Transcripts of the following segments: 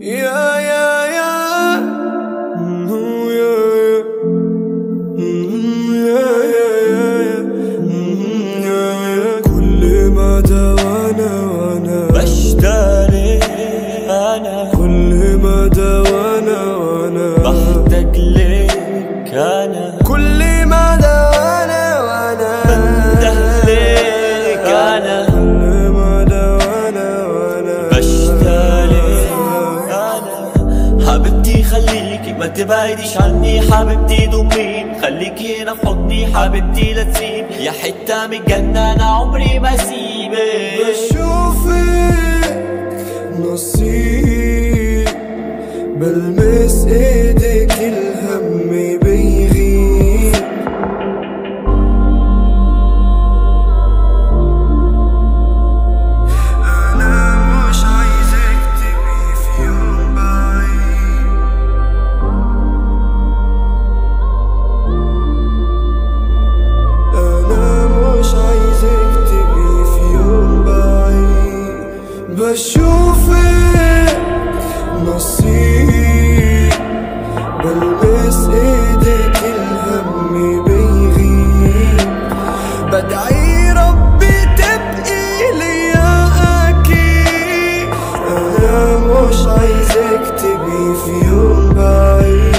يا يا يا. كل ما وأنا وأنا. بشتاق ليك أنا. كل ما وأنا. ليك أنا. كل تبعديش عني. حبيبتي ضمين خليكي هنا في حضني. حبيبتي لا تسيب. يا حتة من الجنة أنا عمري ما أسيبك. بشوفك نصيب بلمس إيدك الهم بيغيب بشوفك نصيب. بلمس إيدك الهم بيغيب. بدعي ربي تبقي ليا أكيد أنا مش عايزك تبقي في يوم بعيد.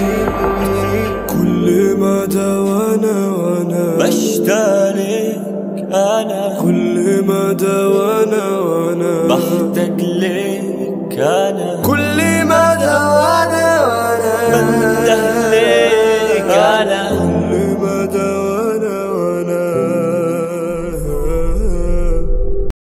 كل مدى وأنا وأنا بشتاقلك أنا. كل مدى وأنا بحتاج لك أنا كل